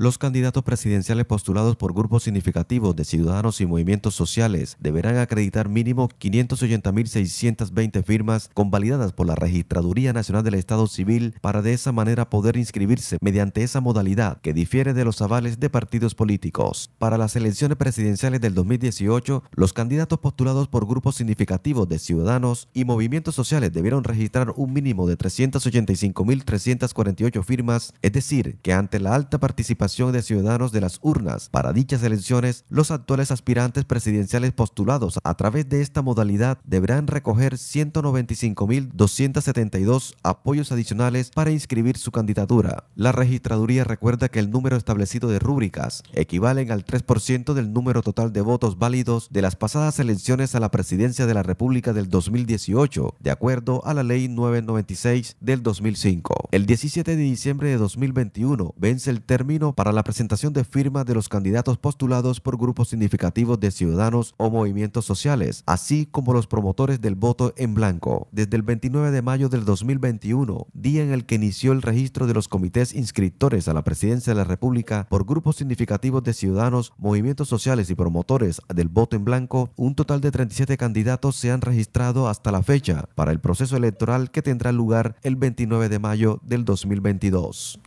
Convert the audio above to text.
Los candidatos presidenciales postulados por grupos significativos de ciudadanos y movimientos sociales deberán acreditar mínimo 580.620 firmas convalidadas por la Registraduría Nacional del Estado Civil para de esa manera poder inscribirse mediante esa modalidad que difiere de los avales de partidos políticos. Para las elecciones presidenciales del 2018, los candidatos postulados por grupos significativos de ciudadanos y movimientos sociales debieron registrar un mínimo de 385.348 firmas, es decir, que ante la alta participación de ciudadanos de las urnas para dichas elecciones, los actuales aspirantes presidenciales postulados a través de esta modalidad deberán recoger 195.272 apoyos adicionales para inscribir su candidatura. La registraduría recuerda que el número establecido de rúbricas equivalen al 3% del número total de votos válidos de las pasadas elecciones a la presidencia de la República del 2018, de acuerdo a la Ley 996 del 2005. El 17 de diciembre de 2021 vence el término para la presentación de firmas de los candidatos postulados por grupos significativos de ciudadanos o movimientos sociales, así como los promotores del voto en blanco. Desde el 29 de mayo del 2021, día en el que inició el registro de los comités inscriptores a la presidencia de la República por grupos significativos de ciudadanos, movimientos sociales y promotores del voto en blanco, un total de 37 candidatos se han registrado hasta la fecha para el proceso electoral que tendrá lugar el 29 de mayo del 2022.